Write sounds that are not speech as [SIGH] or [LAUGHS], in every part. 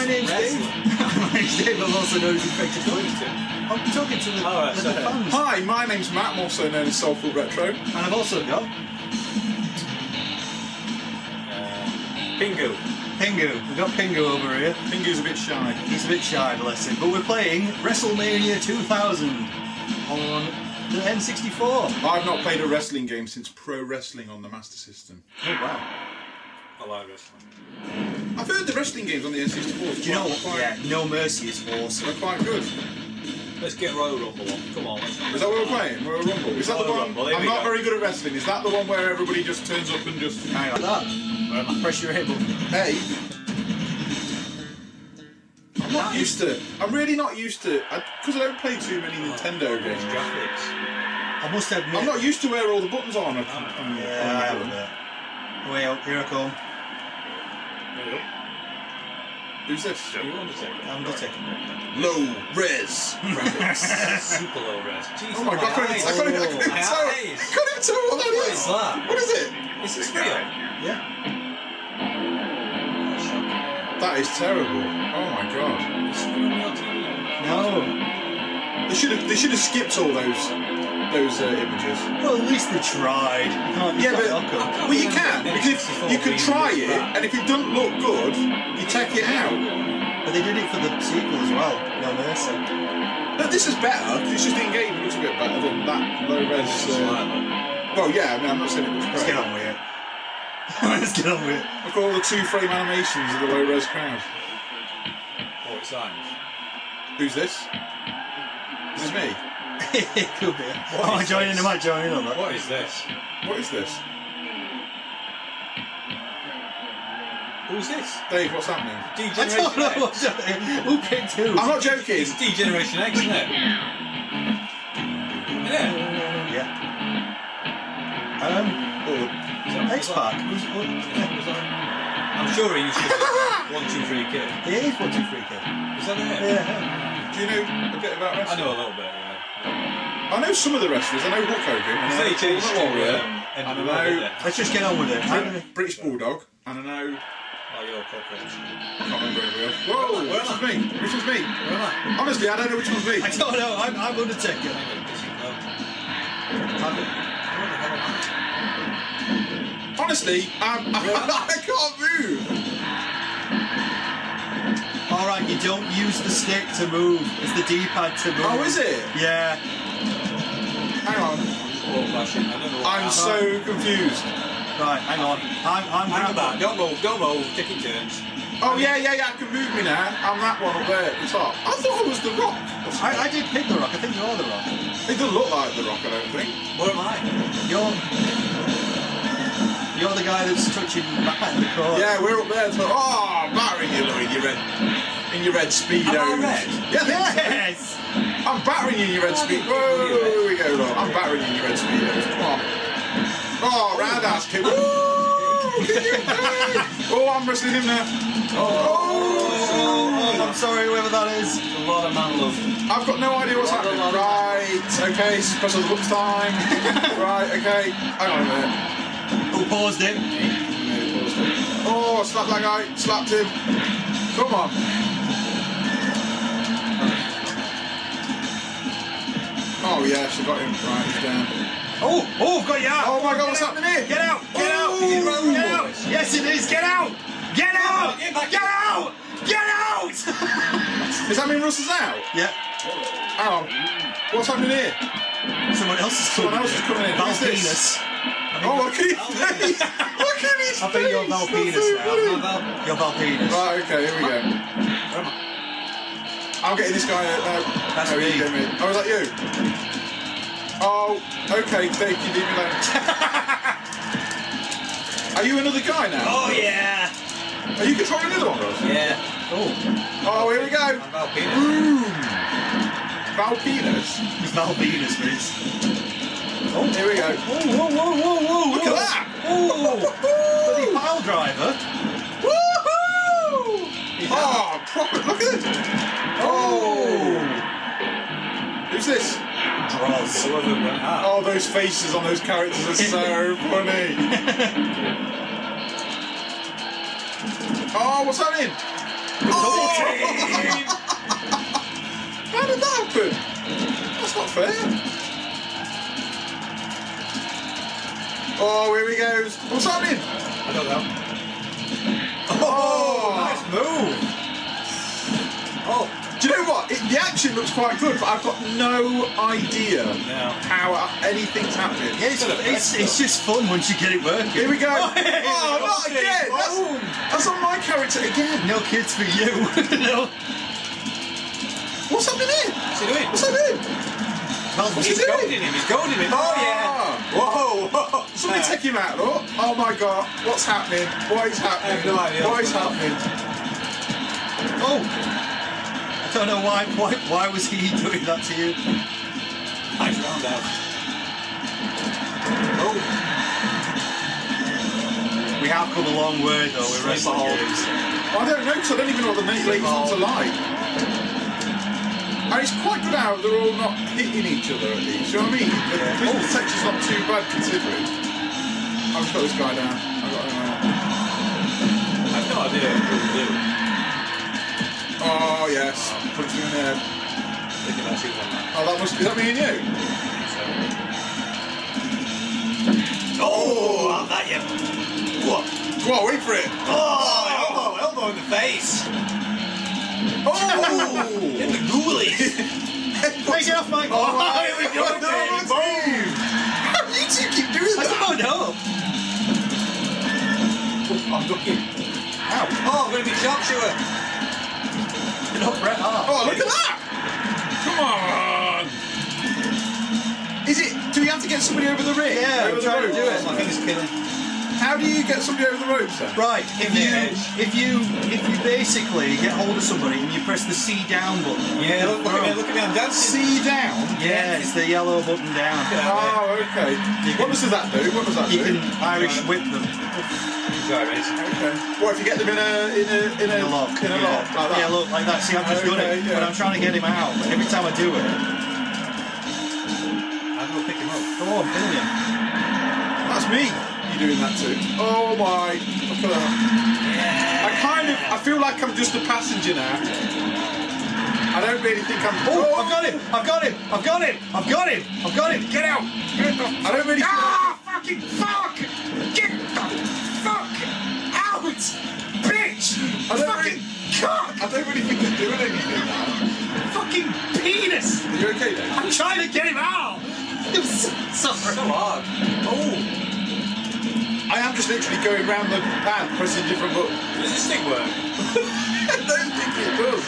my name's [LAUGHS] Dave. my name's Dave. I'm also known as Infected Flinch. I'm talking to the, All right, the fans. Hi, my name's Matt, I'm also known as SoulFunkRetro. And I've also got uh, Pingu. Pingu. We've got Pingu over here. Pingu's a bit shy. He's a bit shy, bless him. But we're playing WrestleMania 2000 on the N64. I've not played a wrestling game since Pro Wrestling on the Master System. Oh, wow. I like wrestling. I've heard the wrestling games on the N64 Do you know what? quite, Yeah, No Mercy is awesome. they're quite good. Let's get Royal Rumble on. Come on, let's Is that what we're playing? Royal Rumble. Is that the Royal one? Rumble, here I'm we not go. very good at wrestling. Is that the one where everybody just turns up and just Hang on. That. Where am I? Press your A button. Hey. I'm not used to. I'm really not used to because I, don't play too many Nintendo games. Graphics. I must admit. I'm not used to where all the buttons are. On a, on the- Yeah, I have a bit. Way out. Here I come. Who's this? You Undertaker. Undertaker. Low res. Super low res. Jeez, Oh my god! I couldn't even, I couldn't even, I couldn't even tell. eyes. I couldn't even tell what that What is. is that? What is it? Is this real? Yeah. That is terrible. Oh my god! It's real on TV. No. They should have. They should have skipped all those those uh, images. Well, at least they tried. You can't, Yeah, but can't knock 'em. well, you can because you can try it, and if it doesn't look good, you take it out. But they did it for the sequel as well. No Mercy. But this is better. 'cause It's just in game. It looks a bit better than that low res. Uh, well, yeah. I mean, I'm not saying it looks Let's get on with it. [LAUGHS] Let's get on with it. Look at all the two frame animations of the low res crowd. It's signs. Who's this? Is this me? It could be. What Am I is joining? Am I joining on that? What is this? What is this? Who's this? Dave, what's happening? [LAUGHS] I D-Generation don't know. X. Who picked who? I'm not joking. It's D-Generation X, isn't it? Isn't it? Yeah. Um, Is that- X Pac. Who's, who, Is that- I'm sure he used to be [LAUGHS] one, two, three kid. yeah, he's one, two, three kid. Is that it? Yeah. Do you know a bit about wrestling? I know a little bit. I know some of the wrestlers. I know Hulk Hogan. and I know changed to Warrior, um, and I Wood, know didn't they? Let's just get on with it. How many- Brit- British Bulldog, and I know. Oh, you're a cockroach. I can't remember anybody else. Whoa! Where Which am one's me? Which one's me? Where am I? Honestly, I don't know which one's me. I don't know. I'm, I'm Undertaker. Hang on, this is no. I'm, the hell? Honestly, [LAUGHS] I'm, I can't move. all right, you don't use the stick to move. It's the D-pad to move. Oh, is it? Yeah. Hang on. Know what I'm so confused. Right, hang on. I'm, I'm Hang Don't move. Don't move. Take it turns. Oh yeah, yeah, yeah. I can move me now. I'm that one up there at the top. I thought I was the Rock. I, I did pick the rock. I think you're the rock. It doesn't look like the Rock. I don't think. Where am I? You're you're the guy that's touching back in the corner. Yeah, we're up there. So, oh, I'm you, Louis, in your red, in your red speedos. Am I red? Yeah, I think so. Yes. I'm battering you in your red Oh, speed. I Whoa, here we go, look. I'm battering you in your red speedos. Come on. Oh, roundhouse kick. Woo! Can you play? Oh, I'm wrestling him now. Oh. oh, I'm sorry, whoever that is. A lot of man love. I've got no idea what's happening. Right, okay, special looks time. [LAUGHS] right, okay. Hang on a minute. Oh, Who paused it? Oh, slap that guy. Slapped him. Come on. Oh, yeah, she got him. Right, he's down. Oh, oh, I've got you out. Oh my god, what's happening here? Get out! Get out! Oh. Get out! Yes, it is. Get out! Get out! Get back Get out! Get out! Does that mean Russell's out? yeah. On. What's happening here? Someone else is Someone else is coming in. Val? Venis. Oh, look at his face! Look at his I think you're Val face. Venis now. You're Val Venis. Right, okay, here we go. Where am I? I'm getting this guy. Uh, That's no, me. you get me. Oh, is that you? Oh, okay, Dave, you leave me alone. [LAUGHS] Are you another guy now? Oh yeah. Are you controlling another one, Yeah. Oh, Oh, here we go. I'm Val Venis. Boom! Val Venis. Val Venis, please. Oh, Here we go. Whoa, whoa, whoa, whoa, whoa! Look at that! Oh, bloody pile driver. Woohoo! Oh, proper look at this. This? Went out. Oh, those faces on those characters are so [LAUGHS] funny. Ah, oh, what's happening? Oh! How did that happen? That's not fair. Oh, here he goes. What's happening? I don't know. Oh! oh nice move. Oh, Do you know what? It, the action looks quite good, but I've got no idea no. how anything's happening. Yeah, it's, it's, it's just fun once you get it working. Here we go. Oh, [LAUGHS] Oh, not okay. again. That's, that's on my character again. No kids for you. [LAUGHS] no. What's happening here? What's he doing? What's happening? Well, What's he He's doing? goading him. He's goading him. Ah. Oh, yeah. Whoa, whoa. [LAUGHS] Somebody take him out, look. Oh my god, what's happening? What is happening? I have no idea. What is happening? oh. I don't know why, why. Why was he doing that to you? Nice round out. Oh, We have come a long way though with Slip wrestling ball. games. I don't know because I don't even know what the next ladies ones are like. And it's quite good how they're all not hitting each other at least. You know what I mean? The Yeah. physical texture's not too bad considering. I've just got this guy down. I've got him out. I have no idea what to do. Oh yes, punch me in the head. Thinking that's who's on that. Oh, that must be that me and you. Oh, I'll that you. What? Go on, wait for it. Oh, elbow, elbow in the face. Oh! In the ghoulies. [LAUGHS] Take it off my. Oh, here we go, [LAUGHS] no, baby. it's me. How do you two keep doing I that? don't know. I'm ducking. Ow. Oh, I'm going to be sharpshooter. No, Bret Hart. Oh, look at that! Come on! Is it? Do we have to get somebody over the ring? Yeah, over I'm trying to do it. I think it's killing. How do you get somebody over the ropes then? Right, if you if you if you basically get hold of somebody and you press the C down button. Yeah, look, look at me, look at me, I'm dancing. See down. Yeah, it's the yellow button down. Oh, okay. You what can- does that do? What does that You do? can Irish whip them Sorry, mate. Okay. What if you get them in a in a in a, in a lock. In a yeah. lock like that? Yeah, look like that. See, I've just done it, yeah. but I'm trying to get him out. But every time I do it, I'm going to pick him up. come on, pin him. That's me. You doing that too? Oh my! Look at that. I kind of I feel like I'm just a passenger now. I don't really think I'm. Oh, I've got him! I've got him! I've got him! I've got him! I've got him! Get out! Get the I don't really. Feel Ah! Fucking fuck! Get the fuck out! Bitch! I don't fucking really- cock! I don't really think I'm doing anything now. Fucking penis! Are you okay then? I'm trying to get him out! I'm so sorry. So hard. Oh, I am just literally going round the pad, pressing different buttons. does this thing work? [LAUGHS] I don't think it does.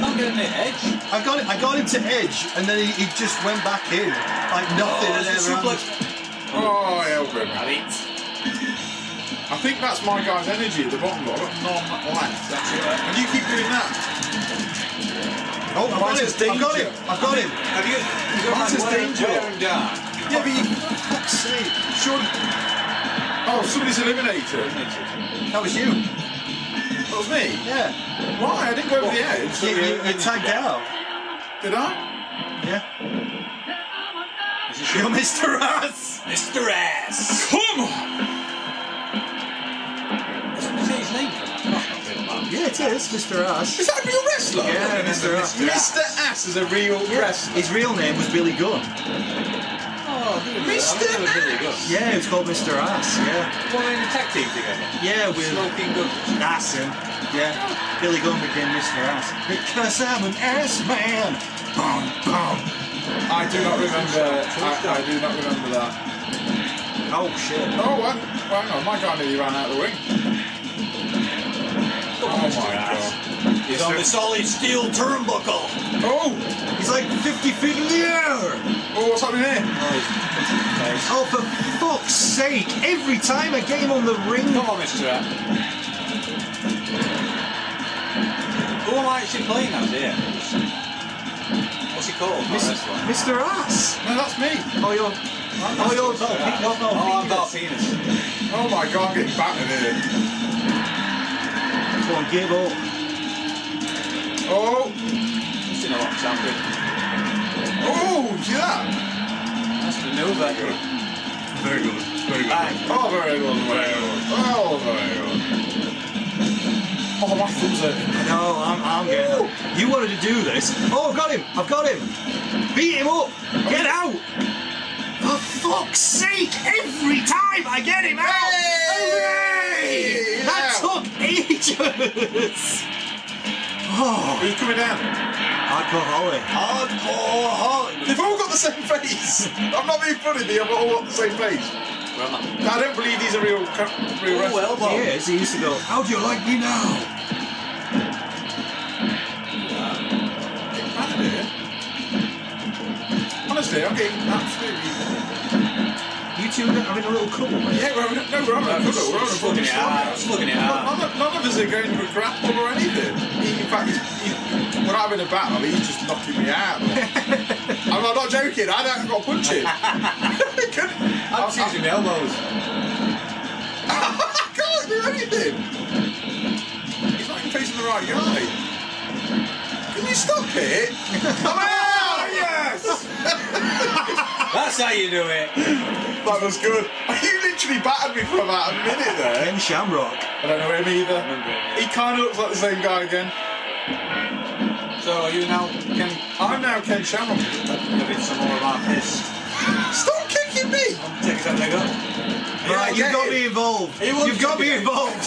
I'm getting the edge. I got it. I got him to edge, and then he, he just went back in like nothing Oh, had ever happened. Oh, I elbow man. I think that's my guy's energy at the bottom. I've got. That's it. And you keep doing that. Oh, I've got him. I've got him. I've got him. Have you, you got That's to his wear, danger. down? Yeah, but you, fuck's sake. Sure. Oh, somebody's eliminated. That was you. That was me. Yeah. Why? I didn't go over the edge. You, you, you tagged out. Did I? Yeah. You're? Mr. Ass. Mr. Ass. Come on! It is, Mr. Ass. Is that a real wrestler? Yeah, Mr. Ass. Mr. Ass is a real wrestler. His real name was Billy Gunn. Oh. Mr. I think it really. Yeah, it was called Mr. Ass. Yeah. Well, they're in a tag team together. Yeah, with Smoking good. Ass him. Yeah. Billy Gunn became Mr. Ass. Because I'm an ass man. Boom, boom. I do not remember. I, I do not remember that. Oh, shit. Oh, hang on. My guy nearly ran out of the ring. Oh my god. He's on the solid steel turnbuckle. Oh! He's like 50 feet in the air. Oh, what's happening here? Oh, he's punching in the face. Oh, for fuck's sake. Every time I get him on the ring. Come on, Mr. Who am I actually playing as here? What's he called? Mis- Mr. Ass. No, that's me. Oh, you're. Oh, you're. Oh, Oh, I'm Darth Penis. Oh my god, I'm getting battered here. On, give up. Oh, Just you know what, champion. oh, see that? That's the maneuver. Very good. Very good. Bang. Oh, very good, very good. Oh, very good. Oh, my thumb's hurting. No, I'm, I'm getting it. You wanted to do this. Oh, I've got him. I've got him. Beat him up. Get out. For fuck's sake, every time I get him out. Hey! Hooray! That Yeah. took ages. Oh, Who's coming down? hardcore Holly. Hardcore Holly. They've all got the same face. I'm not being funny, they've all got the same face. Where am I? I don't believe these are real, real Oh, wrestlers. elbow. He is. He used to go, How do you like me now? Getting mad here. Honestly, I'm getting absolutely. You two are having a little couple, mate. Yeah, we're having, a, no, we're having a Just cuddle. We're having a looking fucking it, just looking at None, none of, none of us are going to a grapple or anything. He, in fact, he's, he, we're not having a battle. He's just knocking me out. [LAUGHS] I'm not, not joking. I don't got to punch him. [LAUGHS] Can- I'm I- choosing my elbows. [LAUGHS] I can't do anything. He's not even facing the right guy. Can you stop it? I'm out! Yes! That's how you do it. That was good. [LAUGHS] You literally battered me for about a minute there. Ken Shamrock. I don't know him either. Him, He kind of looks like the same guy again. So are you now can I'm now Ken Shamrock. living some more of my fist? Stop kicking me! Take a leg up. Right, Yeah, you've got me involved. He wants You've got to me be- involved. [LAUGHS]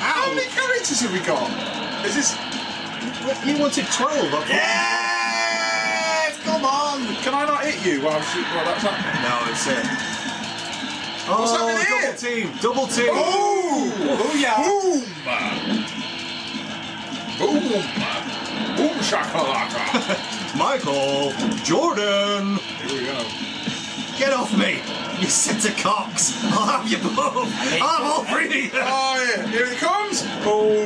How many characters have we got? Is this? You wanted 12. I Yes! Come on! Can I not hit you while I'm shooting? While that's happening? No, it's it. Oh, What's happening here? double team. Double team. Oh! Booyah! Boom! Boom! Boom shakalaka! [LAUGHS] Michael Jordan. Here we go. Get off me. You set of cocks. I'll have you both. Have all three. Oh yeah, here it comes! Oh!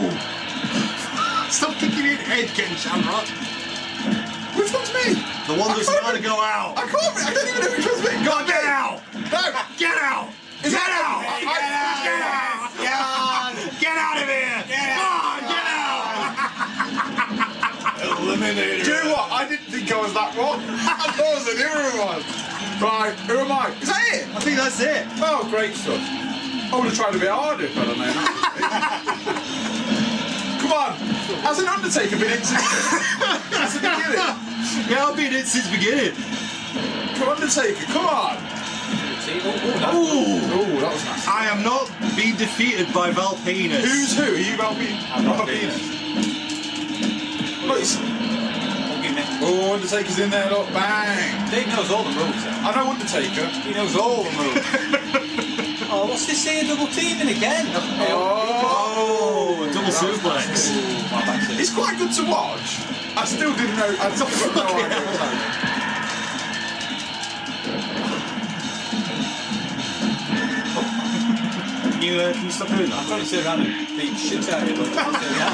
Stop kicking in head, Ken Shamrock. Which one's me? The one I that's can't trying to go out. I can't. I don't even know which one's me. Go on, get out. No! Get out. Is get that- out. I- I- Get out. Get out. Get out of here. Get Come on, get out. [LAUGHS] Eliminator. Do you know what? I didn't think I was that one. [LAUGHS] I thought I was a different one. Right, who am I? Is that it? I think that's it. Oh, great stuff. I would have tried a bit harder if I'd have known. [LAUGHS] Come on. Has an Undertaker been in since, since the beginning? Yeah, I've been in since the beginning. Come Undertaker, come on. See, oh, oh, that's Ooh. Oh, that was nice. I am not being defeated by Val Venis. Who's who? Are you Valpy? I'm Valpy. Look, it's- Oh, Undertaker's in there, look, bang. Dave knows all the moves. Then. I know Undertaker. He knows all the moves. [LAUGHS] oh, what's this here? Double teaming again? Oh, Oh, double suplex. Ooh, my back's It's quite good to watch. I still didn't know. I still got no idea what was. Can you, uh, can you stop doing I'm that? trying to sit around and beat shit out of you. Look, yeah.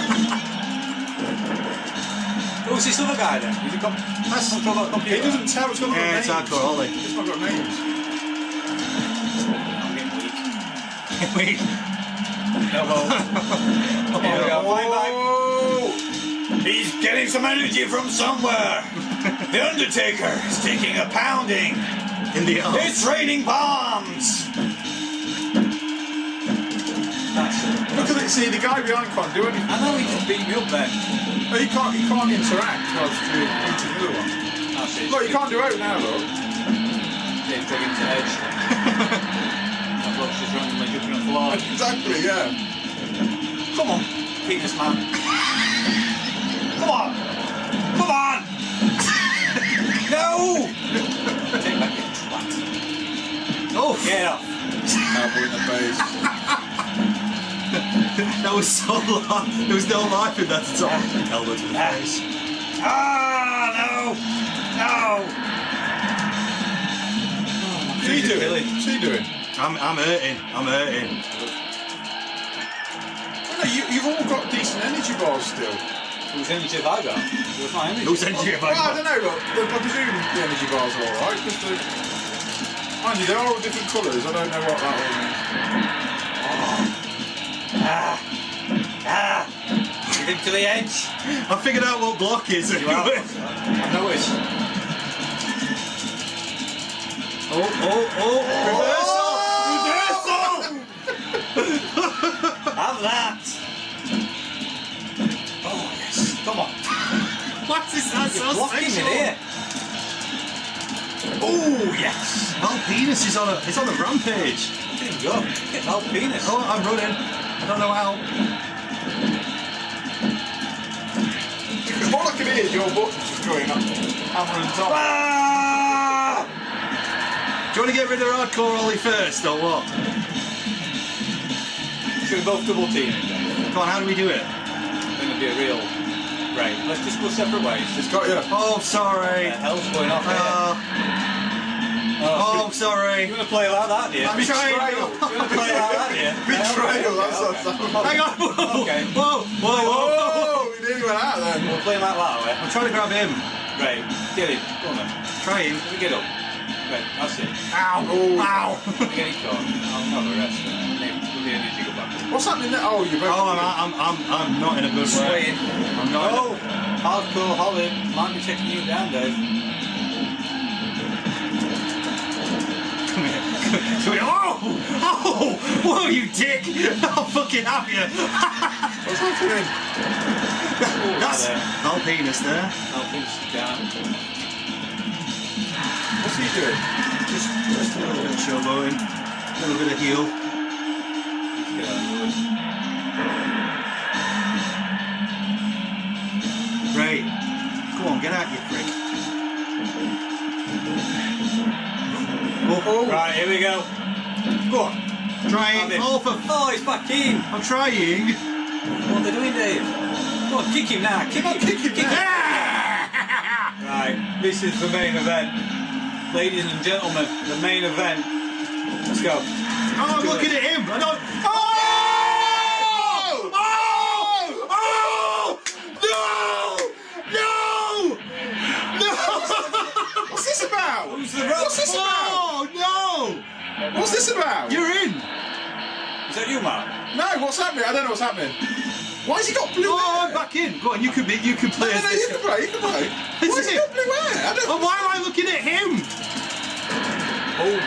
[LAUGHS] Who's this other guy then? He's a com- That's- control that He computer. doesn't tell. It's got no Yeah, names. it's hardcore Holly. It's not got names. Wait. Elbow. oh, we are flying. Oh, He's getting some energy from somewhere. The Undertaker is taking a pounding. In the arm. It's raining bombs. That's it. look at it. See, the guy behind can't do anything. I know he just beat me up then. Oh, He can't. He can't interact whilst doing eating the other one. That's. Look, you can't do it now, look. Dave Driggins to edge. [LAUGHS] That bloke's just randomly jumping on the floor. Exactly. Yeah. Come on, penis man. Come on. Come on. [LAUGHS] no. Take back your twat. Oh, Get off. Elbow in the face. [LAUGHS] that was so long. There was no life in that at all. Elbow to the face. Ah, no. No. What's he doing? What's he doing? I'm, I'm hurting. I'm hurting. Oh, no, you, you've all got decent energy bars still. Whose energy have I got? It my energy. Who's energy have Well, I I don't know, look. the- I presume the energy bars are alright. Just the... Mind you, they're all different colours. I don't know what that all means. Ah. Ah! Ah! Get him to the edge. I figured out what block is. You have. anyway. I noticed. Oh, oh, oh, reversal! Reversal! Have that. Oh yes. Come on. What is that You're so blocking me sexual? there. Oh yes. Val Venis is on a it's on a rampage. Look at go. Get Val Venis. Oh, I'm running. I don't know how. All I can hear is your buttons just going up, hammer and top. Ah! Do you want to get rid of hardcore Holly first, or what? Should we both double team it then? Come on, how do we do it? Gonna be a real. Right. Let's just go separate ways. It's got you. Oh, What sorry. the hell's going on here? Uh, oh, oh, sorry. you wanna play like that, do you? I'm trying. Betrayal. You wanna play like that, do you? [LAUGHS] Betrayal, that's okay, that's okay. Hang on. Whoa. Okay. Whoa, [LAUGHS] whoa, whoa, whoa. Oh, we nearly went out then. We're playing like that, way. I'm trying to grab him. Right. Get him. Go on then. him. Let me get up. Right. That's it. Ow. Oh. Ow. Let me get it caught. I'll have the rest. Maybe we need to go back. What's happening there? Oh, you're both. Oh, I'm, I'm, I'm, I'm not in a good way. Swaying. I'm not. in a- Oh! Hardcore Holly might be taking you down, Dave. Come here. Come here. Oh! Oh! Whoa, you dick! I'll fucking have you! What's happening? That's oh, there. Val Venis there. Oh, I'll finish down. What's he doing? Just, just a little bit of showboating. A little bit of heel. Get out, you prick. Oh, oh. Right, here we go. Go on. Trying. Oh, for Oh, he's back in. I'm trying. What are they doing, Dave? Go on, kick him now. Kick him. Kick him now. [LAUGHS] Right, this is the main event. Ladies and gentlemen, the main event. Let's go. Oh, I'm looking at him. I don't. Oh! Oh! No! No! No! What's this about? Who's the rope? What's this about? Oh no! What's this about? You're in. Is that you, Mark? No, what's happening? I don't know what's happening. Why has he got blue Oh, hair? I'm back in. Go on, you can be. You can play no, as no, you can play, you can play. [LAUGHS] Is Why has he got blue hair? I don't Oh, why am I looking at him? Oh,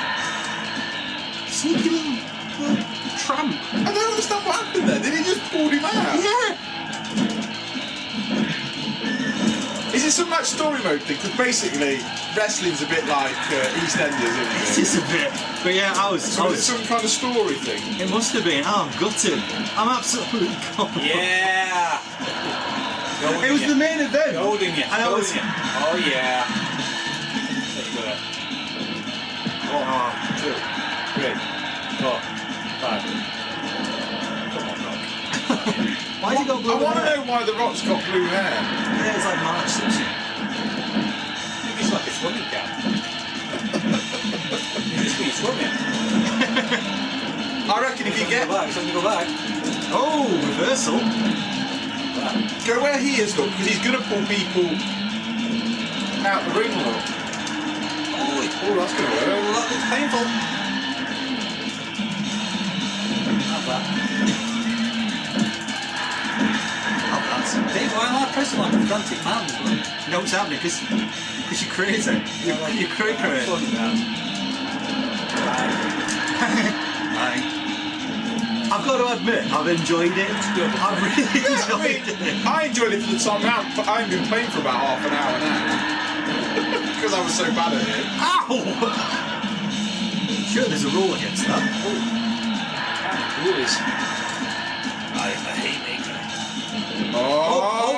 Sneaky little, little uh, tramp. I don't understand what happened there. Did he just pull him out? Yeah. It some like story mode thing? Because basically, wrestling's a bit like uh, EastEnders, This isn't it? it? is a bit. But yeah, I was. I So it's was some kind of story thing. it must have been. Oh, I'm gutted. I'm absolutely [LAUGHS] gutted. yeah. Golden It was ya. the main event. Golden, yeah. And I was. Golden, yeah. Oh, yeah. There you go there. One, Oh, two, three, four, five. Come on, Rock. why has he got blue I want to know why the Rock's got blue hair. Yeah, it's like Marge Simpson. Maybe it's like a swimming cap. [LAUGHS] you just be swimming. I reckon if you get... Go get back, something go back. Oh, reversal. Back. go where he is, look, because he's gonna pull people out the ring, look. Oh, Oh, that's gonna oh, work. that looks painful. Not bad. Like man? You know what's happening? Because you're crazy. You're, you're cray cray. Slow it down. Right. I've got to admit, I've enjoyed it. I've really Yeah, I, enjoyed mean, it. I enjoyed it for the time out, but I haven't been playing for about half an hour now. [LAUGHS] Because I was so bad at it. Ow! Sure, there's a rule against that. Rules. I am a haymaker. Oh! Oh, oh,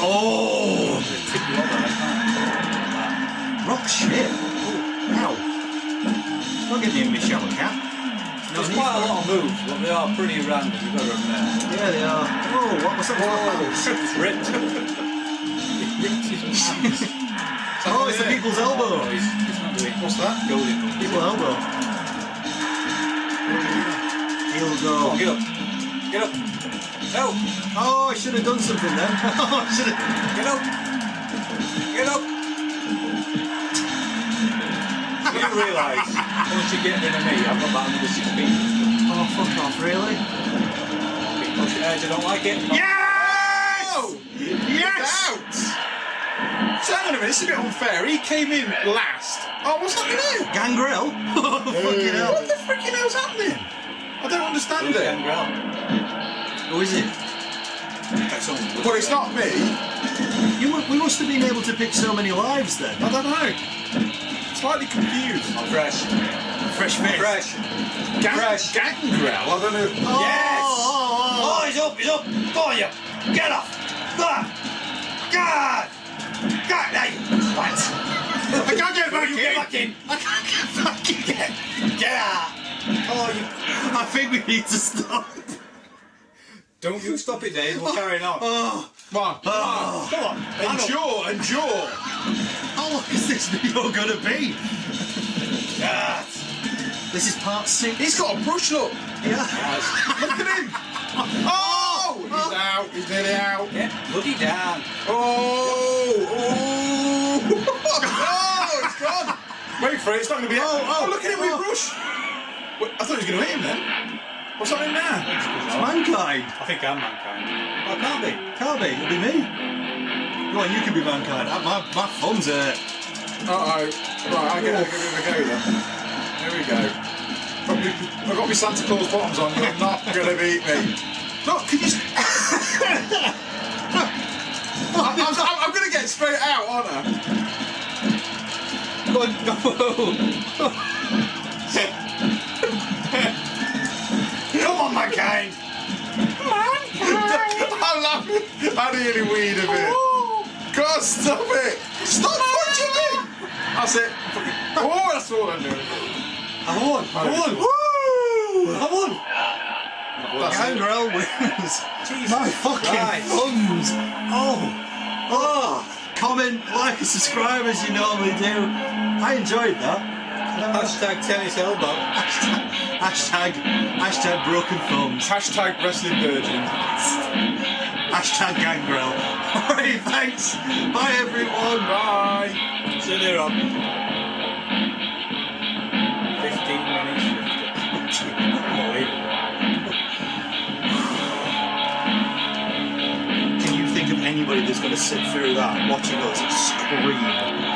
oh! Tip you over, I can't. Rock shit. Ow. Look at me, shower cat. No There's quite a lot of moves, but they are pretty random, you've got to admit. Yeah, they are. Oh, what was that? Whoa. It's [LAUGHS] ripped. It ripped his hands. Oh, it's the people's Oh, elbow. he's, he's not doing What's that? golden. People elbow. He'll Come on, go. get up. Get up. No, Oh, I should have done something then. [LAUGHS] Oh, I should have. get up. Get up. [LAUGHS] You realise, once you get rid of me, I've got about another six feet. Oh, fuck off, really? Right, I don't like it. Yes! Oh! Yes! Out! So hang on a minute, this is a bit unfair. He came in last. Oh, what's happening here? Gangrel? Oh, [LAUGHS] fucking hell. What the freaking hell's happening? I don't understand Who's it. Gangrel? Who is it? Well, it's not me. You, we must have been able to pick so many lives then. I don't know. Slightly confused. Oh, fresh. Fresh fish. Fresh. Gang- Fresh. Gangrel. I don't know. Oh, Yes! oh, Oh, he's up, he's up. Go on, you. Get off. Go. God. God, now you twat. I can't get back [LAUGHS] You in. get back in. I can't get back in. Get, get out. Oh, you. I think we need to stop. Don't you stop it, Dave. We're carrying on. Oh, Come on. oh. Come on. Endure, endure. How long is this video going to be? God. This is part six. He's got a brush look. Yeah. [LAUGHS] Look at him. Oh! He's oh. out. He's nearly out. Get bloody down. Oh! Oh! oh! It's gone. Wait for it. It's not going to be oh, out. Oh, oh, look at him with oh. brush. Wait, I thought he was going to hit him then. What's happening now? It's mankind. I think I'm mankind. Well, I can't be. Can't be. It'll be me. Go on, you can be mankind. Uh, My, my thumb's hurt. Uh oh. Right, I get a bit of a go then. Here we go. I've got my Santa Claus bottoms on. You're not going to beat me. Look, can you. s- [LAUGHS] I, I'm, I'm, I'm going to get straight out, aren't I? Go on, [LAUGHS] I nearly weed a bit. God, stop it. Stop punching me. That's it. Oh, that's all I'm doing. I won. I won. Woo! I won. That's it. Gangrel wins. Jesus My fucking Christ. thumbs. Oh. Oh. Comment, like, and subscribe as you normally do. I enjoyed that. Hashtag tennis elbow. Hashtag, hashtag, hashtag broken thumbs. Hashtag wrestling virgin. [LAUGHS] Hashtag gangrel. [LAUGHS] Alright, thanks. Bye everyone. Bye. See you later on. 15 minutes 50. Unbelievable. Can you think of anybody that's going to sit through that watching us scream